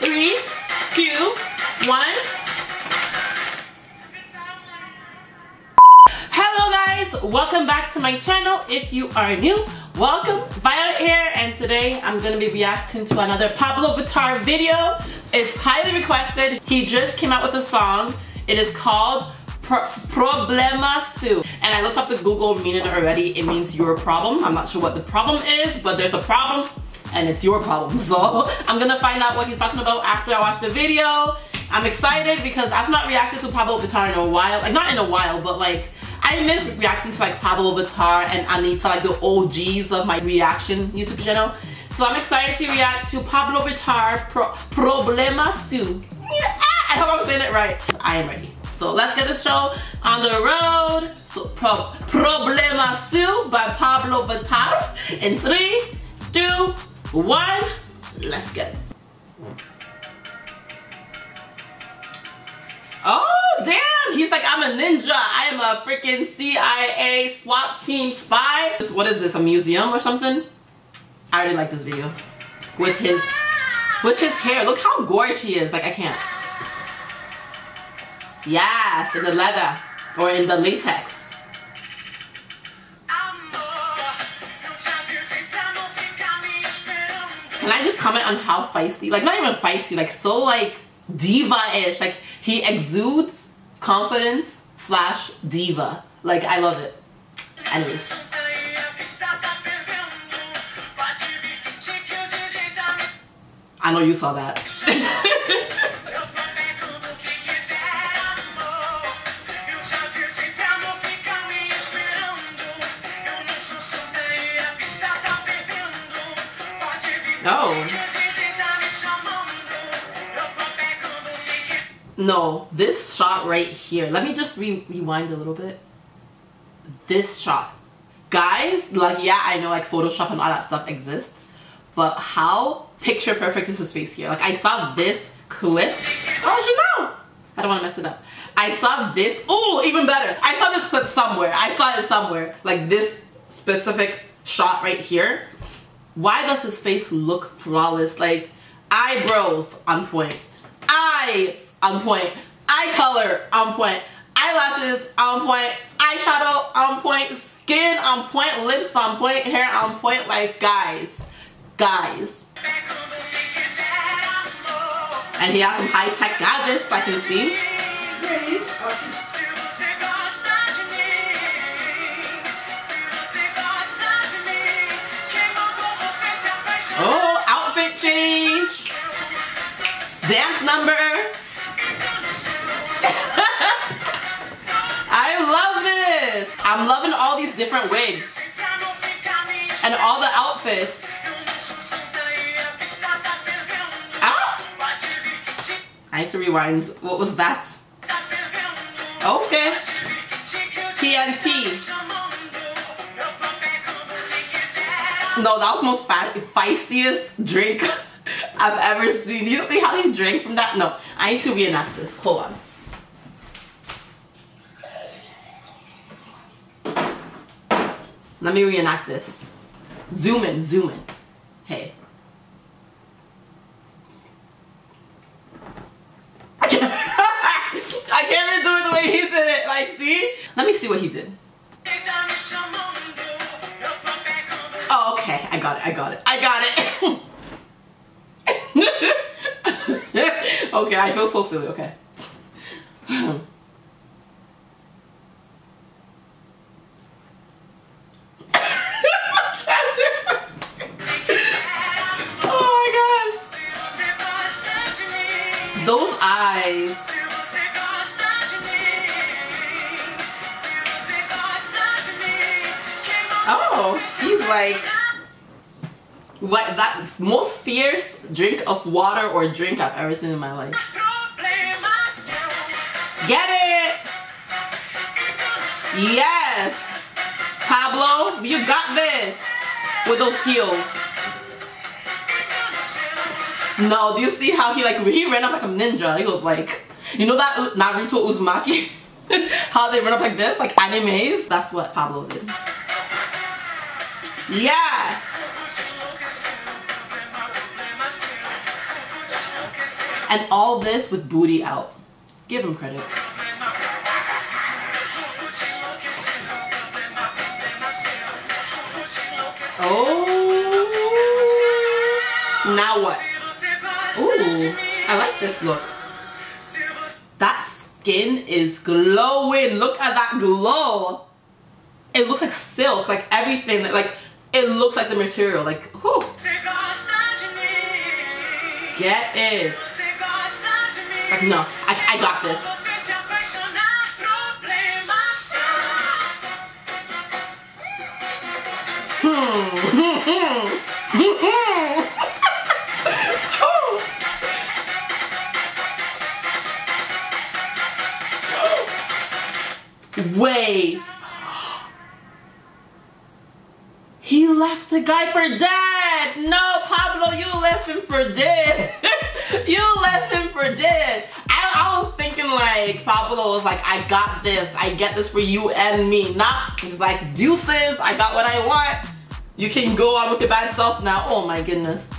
three, two, one. Hello guys, welcome back to my channel. If you are new, welcome. Violet here and today I'm gonna be reacting to another Pabllo Vittar video. It's highly requested. He just came out with a song. It is called Pro Problema Seu. And I looked up the Google meaning already. It means your problem. I'm not sure what the problem is, but there's a problem and it's your problem. So I'm gonna find out what he's talking about after I watch the video. I'm excited because I've not reacted to Pabllo Vittar in a while. Like not in a while, but like I miss reacting to like Pabllo Vittar and Anitta, like the OGs of my reaction YouTube channel. So I'm excited to react to Pabllo Vittar Pro Problema Seu. Ah, I hope I'm saying it right. I am ready. So let's get this show on the road. So Pro Problema Seu by Pabllo Vittar in three, two, one. Let's it. Oh, damn. He's like, I'm a ninja. I am a freaking CIA SWAT team spy. What is this, a museum or something? I already like this video. With his, with his hair. Look how gorgeous he is. Like, I can't. Yes, in the leather. Or in the latex. Can I just comment on how feisty, like not even feisty, like so like diva-ish. Like he exudes confidence slash diva. Like I love it. Anyways. I know you saw that. oh. No, this shot right here. Let me just re rewind a little bit. This shot. Guys, like, yeah, I know like Photoshop and all that stuff exists. But how picture perfect is his face here? Like, I saw this clip. Oh, you know. I don't want to mess it up. I saw this. Oh, even better. I saw this clip somewhere. I saw it somewhere. Like this specific shot right here. Why does his face look flawless? Like, eyebrows on point. Eyes on point. Eye color on point. Eyelashes on point. Eyeshadow on point. Skin on point. Lips on point. Hair on point. Like guys. Guys. And he has some high-tech gadgets I can see. Outfit change. Dance number. I love this. I'm loving all these different wigs. And all the outfits. Ah! I need to rewind. What was that? Okay. TNT. No, that was most feistiest drink I've ever seen. You see how he drank from that? No, I need to reenact this. Hold on. Let me reenact this. Zoom in, zoom in. Hey. I can't, I can't even do it the way he did it. Like, see? Let me see what he did. I got it. I got it. I got it. okay, I feel so silly. Okay. Oh Those eyes. Oh, he's like what that most fierce drink of water or drink I've ever seen in my life. Get it? Yes. Pabllo, you got this with those heels. No, do you see how he like he ran up like a ninja? He was like, you know that Naruto Uzumaki? how they run up like this, like animes? That's what Pabllo did. Yeah. And all this with booty out. Give him credit. Oh. Now what? Ooh, I like this look. That skin is glowing. Look at that glow. It looks like silk, like everything. Like it looks like the material. Like, whoo. Get it. Like, no, I, I got this. Hmm. Wait. He left the guy for dead. No, Pabllo, you left him for dead. you left for dead. I, I was thinking like Pabllo was like, I got this. I get this for you and me. Not he's like deuces. I got what I want. You can go on with your bad self now. Oh my goodness.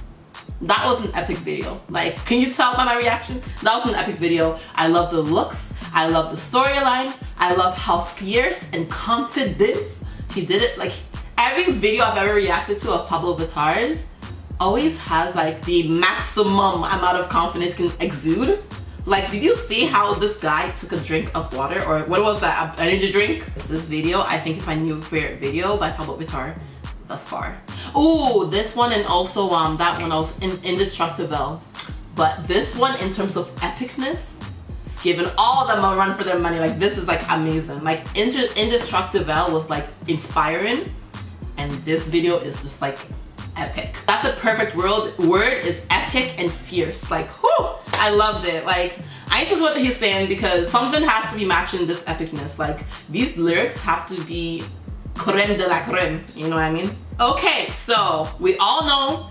That was an epic video. Like, can you tell by my reaction? That was an epic video. I love the looks. I love the storyline. I love how fierce and confident he did it. Like, every video I've ever reacted to of Pabllo Vittar's always has like the maximum amount of confidence can exude. Like, did you see how this guy took a drink of water or what was that, a energy drink? This video, I think is my new favorite video by Pabllo Vittar thus far. Oh, this one and also um that one was in Indestructible. But this one in terms of epicness, it's given all of them a run for their money. Like this is like amazing. Like Indestructible was like inspiring and this video is just like epic. That's a perfect word, word is epic and fierce. Like, whoo, I loved it. Like, I just what he's saying because something has to be matching this epicness. Like, these lyrics have to be creme de la creme, you know what I mean? Okay, so we all know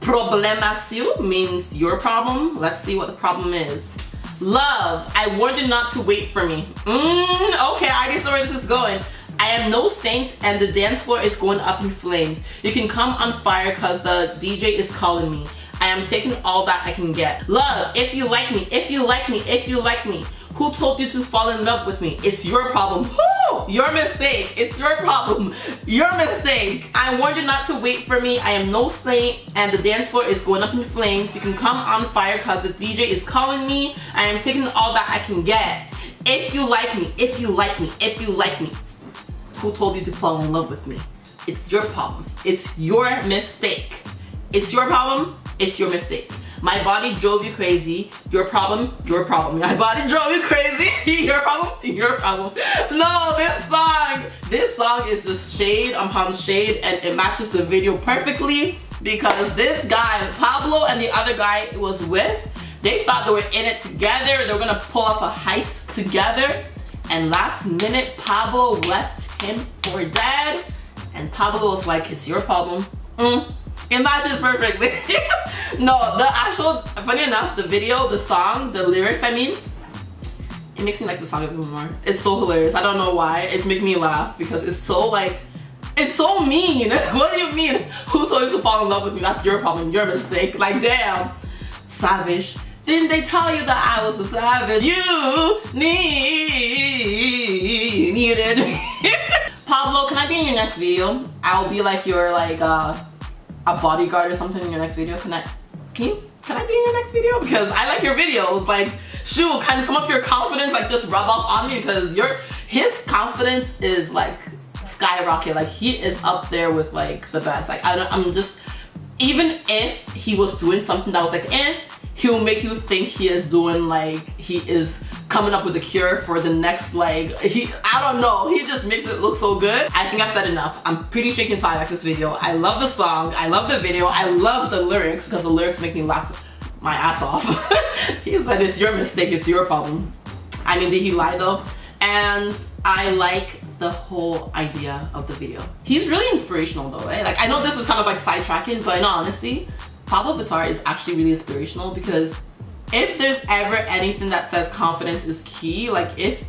problema seu means your problem. Let's see what the problem is. Love, I warned you not to wait for me. Mm, okay, I already where this is going. I am no saint and the dance floor is going up in flames. You can come on fire cause the DJ is calling me. I am taking all that I can get. Love, if you like me, if you like me, if you like me. Who told you to fall in love with me? It's your problem. Woo! Your mistake. It's your problem. Your mistake. I warned you not to wait for me. I am no saint and the dance floor is going up in flames. You can come on fire cause the DJ is calling me. I am taking all that I can get. If you like me, if you like me, if you like me who told you to fall in love with me. It's your problem. It's your mistake. It's your problem. It's your mistake. My body drove you crazy. Your problem, your problem. My body drove you crazy. your problem, your problem. No, this song, this song is the shade upon shade and it matches the video perfectly because this guy, Pabllo and the other guy was with, they thought they were in it together. They were gonna pull off a heist together. And last minute, Pabllo left him for dad. And Pabllo was like, it's your problem. Mm. It matches perfectly. no, the actual, funny enough, the video, the song, the lyrics, I mean, it makes me like the song even more. It's so hilarious. I don't know why. It making me laugh because it's so like, it's so mean. what do you mean? Who told you to fall in love with me? That's your problem, your mistake. Like, damn. Savage. Didn't they tell you that I was a savage? You need, needed Pabllo, can I be in your next video? I'll be like your like uh, a bodyguard or something in your next video. Can I, can you, can I be in your next video? Because I like your videos. Like, shoot, kind of some of your confidence like just rub off on me because your, his confidence is like skyrocket. Like he is up there with like the best. Like I don't, I'm just, even if he was doing something that was like, eh, he'll make you think he is doing like, he is coming up with a cure for the next leg. he I don't know. He just makes it look so good. I think I've said enough. I'm pretty shaking tie like this video. I love the song. I love the video. I love the lyrics because the lyrics make me laugh my ass off. He said it's your mistake. It's your problem. I mean did he lie though? And I like the whole idea of the video. He's really inspirational though like I know this is kind of like sidetracking but in honesty Pabllo Vittar is actually really inspirational because if there's ever anything that says confidence is key, like if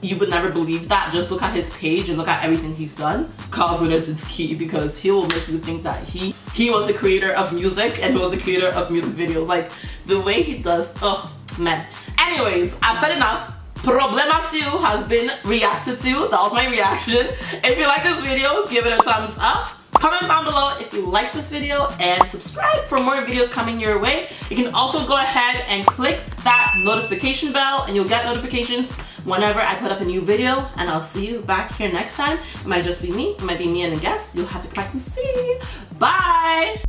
you would never believe that, just look at his page and look at everything he's done. Confidence is key because he will make you think that he he was the creator of music and he was the creator of music videos. Like the way he does, oh man. Anyways, I've said enough. Problema Problemasu has been reacted to. That was my reaction. If you like this video, give it a thumbs up. Comment down below if you like this video and subscribe for more videos coming your way. You can also go ahead and click that notification bell and you'll get notifications whenever I put up a new video and I'll see you back here next time. It might just be me, it might be me and a guest. You'll have to come back and see. Bye!